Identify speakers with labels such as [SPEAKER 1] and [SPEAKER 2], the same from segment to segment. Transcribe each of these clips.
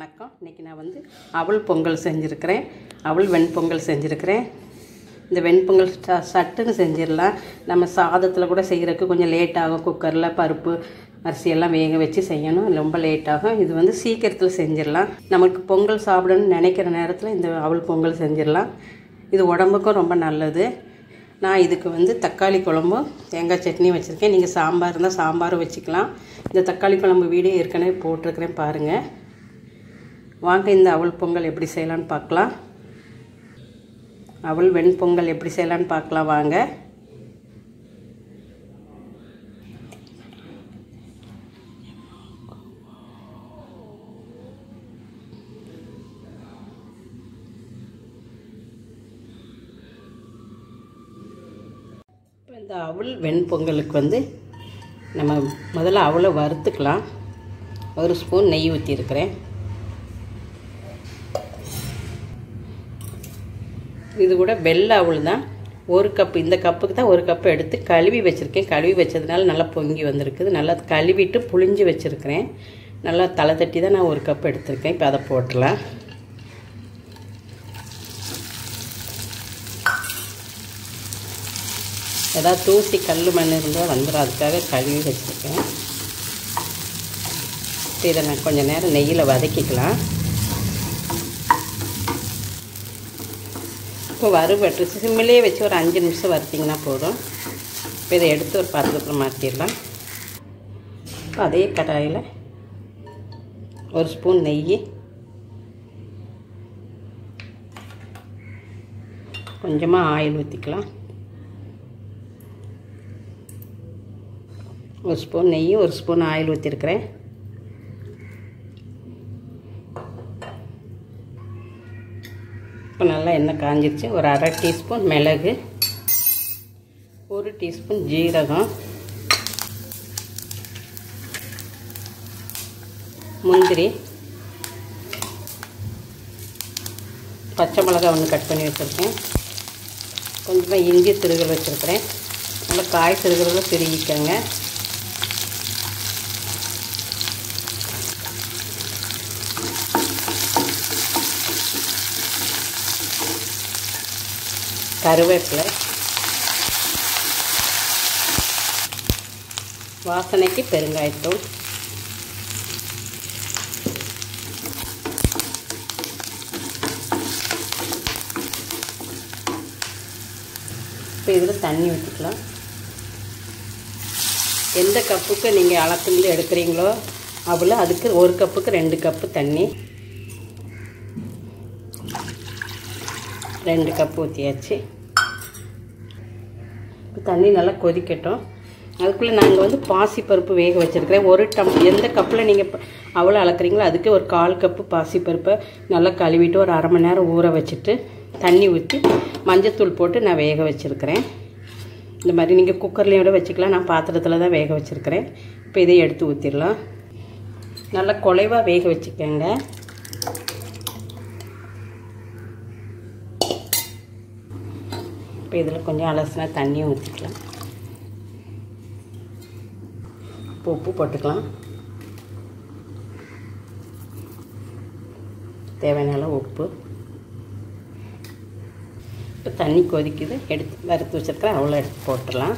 [SPEAKER 1] வணக்கம். இன்றைக்கி நான் வந்து அவல் பொங்கல் செஞ்சுருக்கிறேன். அவள் வெண்பொங்கல் செஞ்சுருக்கிறேன். இந்த வெண்பொங்கல் ச சட்டுன்னு செஞ்சிடலாம். நம்ம சாதத்தில் கூட செய்கிறதுக்கு கொஞ்சம் லேட் ஆகும். குக்கரில் பருப்பு அரிசியெல்லாம் வேக வச்சு செய்யணும். ரொம்ப லேட் ஆகும். இது வந்து சீக்கிரத்தில் செஞ்சிடலாம். நமக்கு பொங்கல் சாப்பிடணும்னு நினைக்கிற நேரத்தில் இந்த அவல் பொங்கல் செஞ்சிடலாம். இது உடம்புக்கும் ரொம்ப நல்லது. நான் இதுக்கு வந்து தக்காளி குழம்பும் தேங்காய் சட்னி வச்சுருக்கேன். நீங்கள் சாம்பார் இருந்தால் சாம்பாரும் வச்சுக்கலாம். இந்த தக்காளி குழம்பு வீடியோ ஏற்கனவே போட்டிருக்கிறேன் பாருங்கள் வாங்க இந்த அவள் பொங்கல் எப்படி செய்யலான்னு பார்க்கலாம். அவள் வெண்பொங்கல் எப்படி செய்யலான்னு பார்க்கலாம் வாங்க. இந்த அவள் வெண்பொங்கலுக்கு வந்து நம்ம முதல்ல அவளை வறுத்துக்கலாம். ஒரு ஸ்பூன் நெய் ஊற்றிருக்கிறேன் இது கூட வெள்ளை அவள் தான் ஒரு கப்பு இந்த கப்புக்கு தான் ஒரு கப்பு எடுத்து கழுவி வச்சுருக்கேன். கழுவி வச்சதுனால நல்லா பொங்கி வந்திருக்குது. நல்லா கழுவிட்டு புளிஞ்சு வச்சுருக்கிறேன். நல்லா தலை தட்டி தான் நான் ஒரு கப் எடுத்திருக்கேன். இப்போ அதை போட்டுடலாம். ஏதாவது தூசி கல் மண் இருந்தால் வந்துடும் அதுக்காக கழுவி வச்சுருக்கேன். இதை நான் கொஞ்சம் நேரம் நெய்யில் வதக்கிக்கலாம். இப்போ வறுவட்டு சிம்மிலே வச்சு ஒரு அஞ்சு நிமிஷம் வறுத்திங்கன்னா போதும். இப்போ இதை எடுத்து ஒரு பாத்திரத்தில் மாற்றிடலாம் இப்போ அதே கடாயில் ஒரு ஸ்பூன் நெய். கொஞ்சமாக ஆயில் ஊற்றிக்கலாம் ஒரு ஸ்பூன் நெய் ஒரு ஸ்பூன் ஆயில் ஊற்றிருக்கிறேன் இப்போ நல்லா எண்ணெய் காஞ்சிருச்சு. ஒரு அரை டீஸ்பூன் மிளகு ஒரு டீஸ்பூன் ஜீரகம் முந்திரி பச்சை மிளகா ஒன்று கட் பண்ணி வச்சுருக்கேன். கொஞ்சமாக இஞ்சி திருகல் வச்சுருக்கிறேன். நல்லா காய் திருகிறதும் திருகிக்கங்க கருவேப்பிலை. வாசனைக்கு பெருங்காயத்தூள். இப்போ இதில் தண்ணி ஊற்றிக்கலாம். எந்த கப்புக்கு நீங்கள் அளத்துலேருந்து எடுக்கிறீங்களோ அவ்வளோ அதுக்கு ஒரு கப்புக்கு ரெண்டு கப்பு தண்ணி. ரெண்டு கப்பு ஊற்றியாச்சு இப்போ தண்ணி நல்லா கொதிக்கட்டும். அதுக்குள்ளே நாங்கள் வந்து பாசிப்பருப்பு வேக வச்சுருக்கிறேன். ஒரு டம் எந்த கப்பில் நீங்கள் அவ்வளோ அளக்குறீங்களோ அதுக்கு ஒரு கால் கப்பு பாசிப்பருப்பை நல்லா கழுவிட்டு ஒரு அரை மணி நேரம் ஊற வச்சுட்டு தண்ணி ஊற்றி மஞ்சத்தூள் போட்டு நான் வேக வச்சுருக்கிறேன். இந்த மாதிரி நீங்கள் குக்கர்லேயும் வச்சுக்கலாம். நான் பாத்திரத்தில் தான் வேக வச்சுருக்கிறேன். இப்போ இதை எடுத்து ஊற்றிடலாம் நல்லா குலைவாக வேக வச்சுக்கோங்க. இப்போ இதில் கொஞ்சம் அலசினா தண்ணியும் ஊற்றிக்கலாம். இப்போ உப்பு போட்டுக்கலாம். தேவையான அளவு உப்பு. இப்போ தண்ணி கொதிக்குது. எடுத்து வறுத்து வச்சுருக்கிறேன். அவ்வளோ எடுத்து போட்டுடலாம்.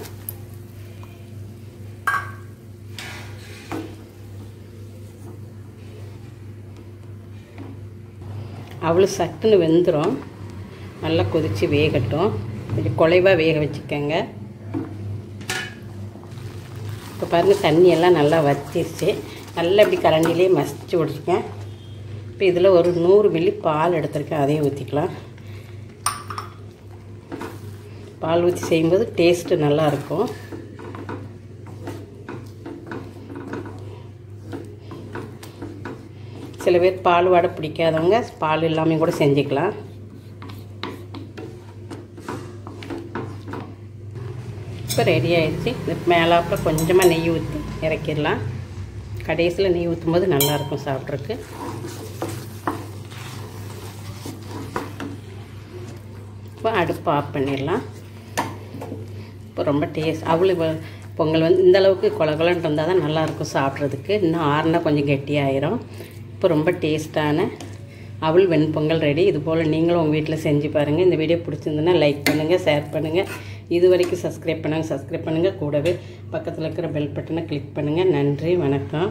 [SPEAKER 1] அவ்வளோ சட்டுன்னு வெந்துடும் நல்லா கொதித்து வேகட்டும். கொஞ்சம் குலைவாக வேக வச்சுக்கோங்க. இப்போ பாருங்கள் தண்ணியெல்லாம் நல்லா வத்திருச்சு. நல்லா இப்படி கரண்டிலே மசிச்சு விட்ருக்கேன் இப்போ இதில் ஒரு நூறு மில்லி பால் எடுத்திருக்கேன். அதையும் ஊற்றிக்கலாம் பால் ஊற்றி செய்யும்போது டேஸ்ட்டு நல்லாயிருக்கும் சில பேர் பால் வடை பிடிக்காதவங்க பால் இல்லாமல் கூட செஞ்சுக்கலாம். இப்போ ரெடி ஆயிடுச்சு. இது மேலாப்பில் கொஞ்சமாக நெய் ஊற்றி இறக்கிடலாம். கடைசியில் நெய் ஊற்றும் போது நல்லாயிருக்கும் சாப்பிட்றதுக்கு. இப்போ அடுப்பு ஆஃப் பண்ணிடலாம். இப்போ ரொம்ப டேஸ்ட் அவ்வளோ பொங்கல் வந்து இந்த அளவுக்கு இருந்தால் தான் நல்லாயிருக்கும் சாப்பிட்றதுக்கு. இன்னும் ஆறுனா கொஞ்சம் கெட்டியாயிரும். இப்போ இப்போ ரொம்ப டேஸ்ட்டான அவள் வெண்பொங்கல் ரெடி இது போல் நீங்களும் உங்கள் வீட்டில் செஞ்சு பாருங்கள் இந்த வீடியோ பிடிச்சிருந்துன்னா லைக் பண்ணுங்கள் ஷேர் பண்ணுங்கள் இது வரைக்கும் சப்ஸ்கிரைப் பண்ணாங்க. சப்ஸ்கிரைப் பண்ணுங்கள் கூடவே பக்கத்தில் இருக்கிற பெல் பட்டனை கிளிக் பண்ணுங்கள் நன்றி. வணக்கம்.